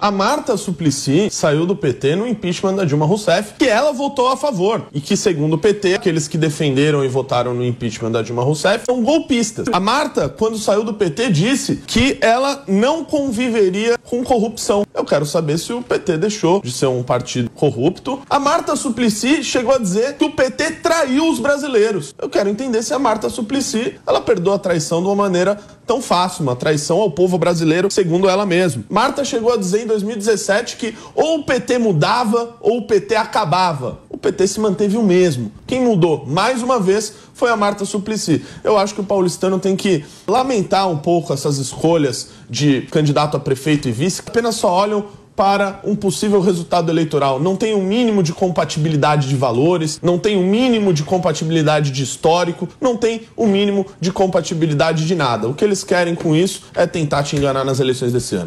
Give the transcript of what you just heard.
A Marta Suplicy saiu do PT no impeachment da Dilma Rousseff, que ela votou a favor. E que, segundo o PT, aqueles que defenderam e votaram no impeachment da Dilma Rousseff são golpistas. A Marta, quando saiu do PT, disse que ela não conviveria com corrupção. Eu quero saber se o PT deixou de ser um partido corrupto. A Marta Suplicy chegou a dizer que o PT traiu os brasileiros. Eu quero entender se a Marta Suplicy ela perdoa a traição de uma maneira tão fácil, uma traição ao povo brasileiro, segundo ela mesma. Marta chegou a dizer em 2017 que ou o PT mudava ou o PT acabava. O PT se manteve o mesmo. Quem mudou, mais uma vez, foi a Marta Suplicy. Eu acho que o paulistano tem que lamentar um pouco essas escolhas de candidato a prefeito e vice, que apenas só olham para um possível resultado eleitoral. Não tem um mínimo de compatibilidade de valores, não tem um mínimo de compatibilidade de histórico, não tem um mínimo de compatibilidade de nada. O que eles querem com isso é tentar te enganar nas eleições desse ano.